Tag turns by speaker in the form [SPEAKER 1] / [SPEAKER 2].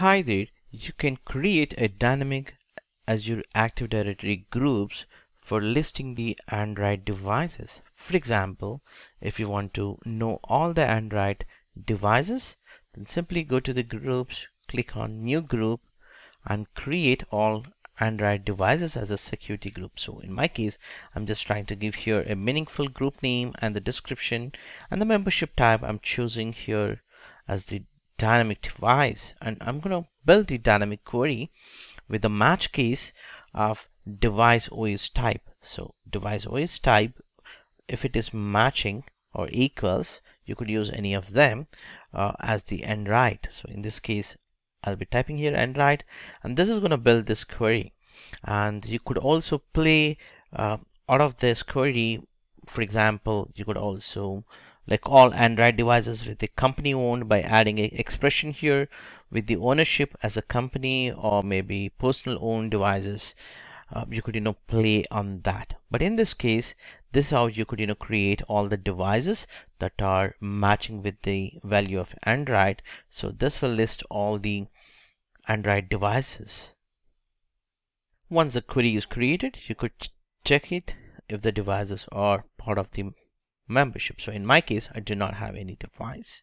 [SPEAKER 1] Hi there, you can create a dynamic Azure Active Directory groups for listing the Android devices. For example, if you want to know all the Android devices, then simply go to the groups, click on new group and create all Android devices as a security group. So in my case, I'm just trying to give here a meaningful group name and the description and the membership type I'm choosing here as the dynamic device and I'm going to build the dynamic query with the match case of device OS type. So device OS type, if it is matching or equals, you could use any of them uh, as the Android. So in this case, I'll be typing here Android, and this is going to build this query. And you could also play uh, out of this query, for example, you could also like all Android devices with the company owned by adding an expression here with the ownership as a company or maybe personal owned devices. Uh, you could you know play on that but in this case this is how you could you know create all the devices that are matching with the value of android so this will list all the android devices once the query is created you could check it if the devices are part of the membership. So in my case, I do not have any device.